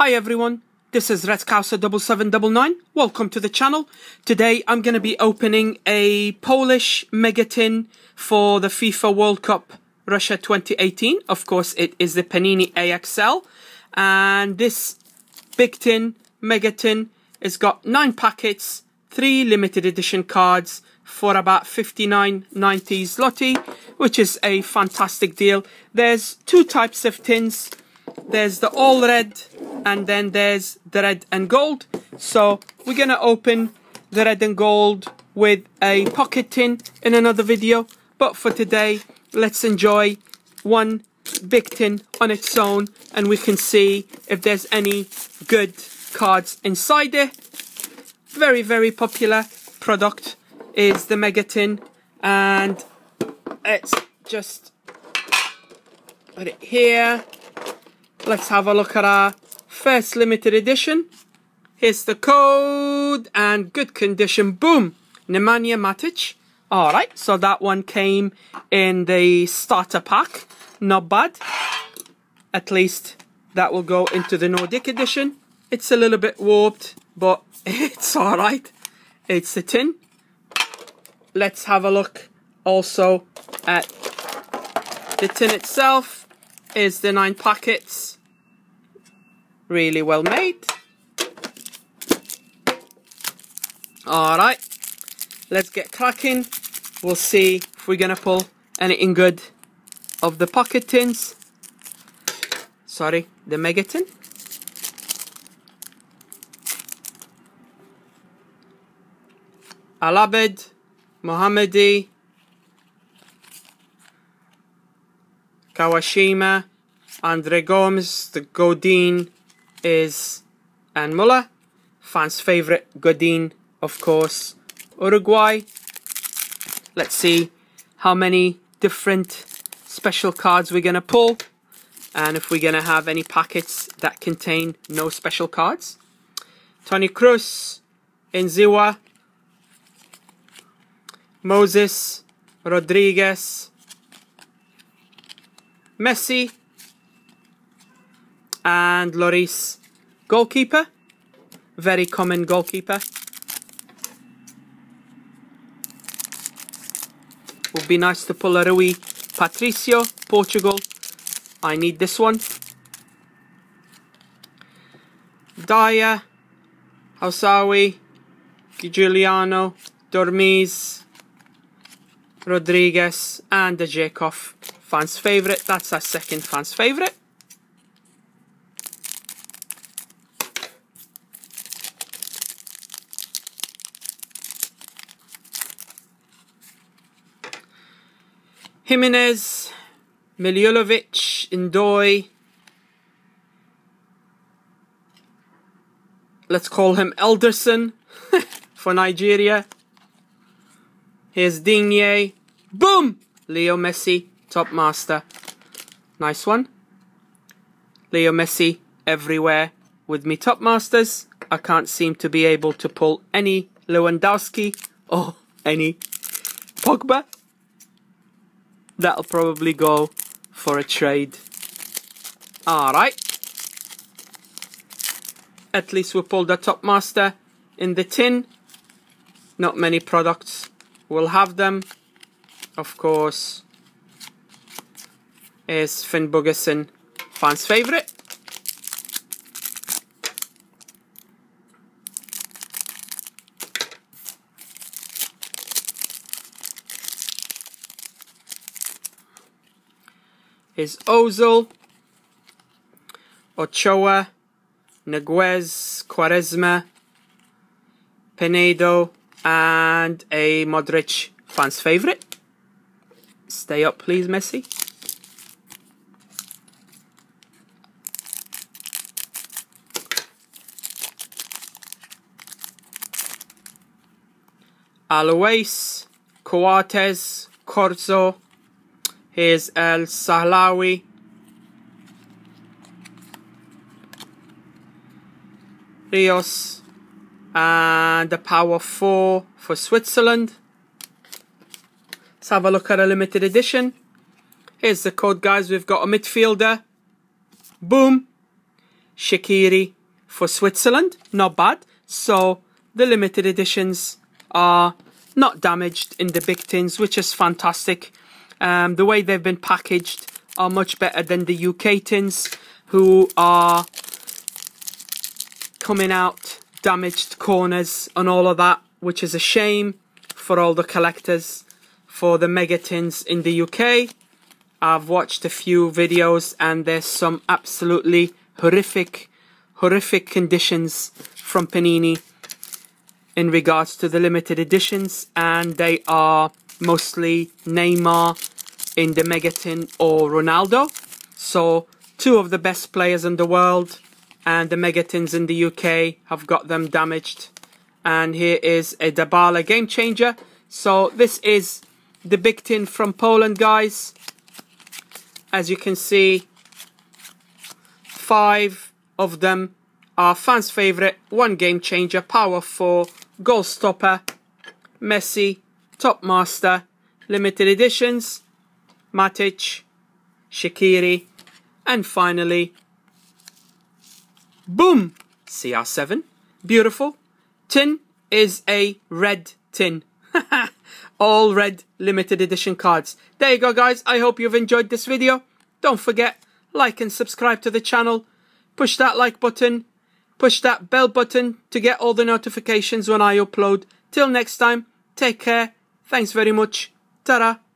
Hi everyone, this is Redscouser7799. Welcome to the channel. Today I'm going to be opening a Polish mega tin for the FIFA World Cup Russia 2018. Of course, it is the Panini AXL. And this big tin, mega tin, has got nine packets, three limited edition cards for about 59.90 zloty, which is a fantastic deal. There's two types of tins. There's the all red and then there's the red and gold. So we're going to open the red and gold with a pocket tin in another video. But for today, let's enjoy one big tin on its own and we can see if there's any good cards inside it. Very, very popular product is the Mega Tin and let's just put it here. Let's have a look at our first limited edition. Here's the code and good condition. Boom! Nemanja Matic. Alright, so that one came in the starter pack. Not bad. At least that will go into the Nordic edition. It's a little bit warped, but it's alright. It's a tin. Let's have a look also at the tin itself. Is the nine packets really well made. Alright, let's get cracking. We'll see if we're to pull anything good of the pocket tins. Sorry, the mega tin. Alabed, Mohammedi, Kawashima, Andre Gomes, the Godin, is and Muller. Fans' favourite, Godin, of course, Uruguay. Let's see how many different special cards we're going to pull and if we're going to have any packets that contain no special cards. Toni Kroos, Nziwa, Moses, Rodriguez, Messi, and Lloris, goalkeeper. Very common goalkeeper. Would be nice to pull a Rui Patricio, Portugal. I need this one. Dier, Hausawi, Giuliano, Dormiz, Rodriguez, and the Jakov. Fans' favourite. That's our second fans' favourite. Jimenez, Miljulovic, Indoy. Let's call him Elderson for Nigeria. Here's Digne. Boom! Leo Messi, top master. Nice one. Leo Messi everywhere with me top masters. I can't seem to be able to pull any Lewandowski or any Pogba that'll probably go for a trade. Alright. At least we pulled the top master in the tin. Not many products will have them. Of course, is Finn Finnbogason fans' favourite. Is Ozil, Ochoa, Niguez, Quaresma, Pinedo, and a Modric fans favourite. Stay up, please, Messi. Alois, Coates, Corzo, Here's El Sahlawi. Rios. And the Power 4 for Switzerland. Let's have a look at a limited edition. Here's the code, guys. We've got a midfielder. Boom. Shaqiri for Switzerland. Not bad. So the limited editions are not damaged in the big tins, which is fantastic. Um, the way they've been packaged are much better than the UK tins, who are coming out damaged corners and all of that, which is a shame for all the collectors for the mega tins in the UK. I've watched a few videos and there's some absolutely horrific, horrific conditions from Panini in regards to the limited editions and they are mostly Neymar in the Megatin or Ronaldo. So two of the best players in the world and the Megatins in the UK have got them damaged. And here is a Dybala game changer. So this is the big tin from Poland guys. As you can see, five of them are fans' favourite, one game changer, power four, goal stopper, Messi, top master, limited editions, Matic, Shaqiri, and finally, boom, CR7. Beautiful. Tin is a red tin. All red limited edition cards. There you go guys. I hope you've enjoyed this video. Don't forget, like and subscribe to the channel. Push that like button Push that bell button to get all the notifications when I upload. Till next time, take care. Thanks very much. Ta-da.